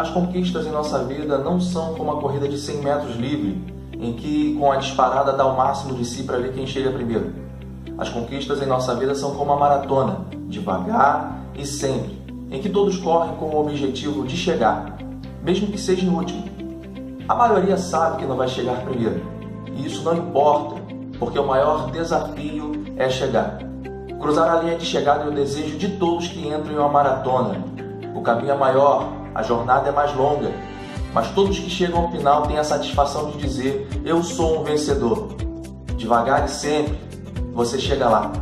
As conquistas em nossa vida não são como a corrida de 100 metros livre, em que com a disparada dá o máximo de si para ver quem chega primeiro. As conquistas em nossa vida são como a maratona, devagar e sempre, em que todos correm com o objetivo de chegar, mesmo que seja em último. A maioria sabe que não vai chegar primeiro, e isso não importa, porque o maior desafio é chegar. Cruzar a linha de chegada é o desejo de todos que entram em uma maratona. O caminho é maior, a jornada é mais longa, mas todos que chegam ao final têm a satisfação de dizer: Eu sou um vencedor. Devagar e sempre, você chega lá.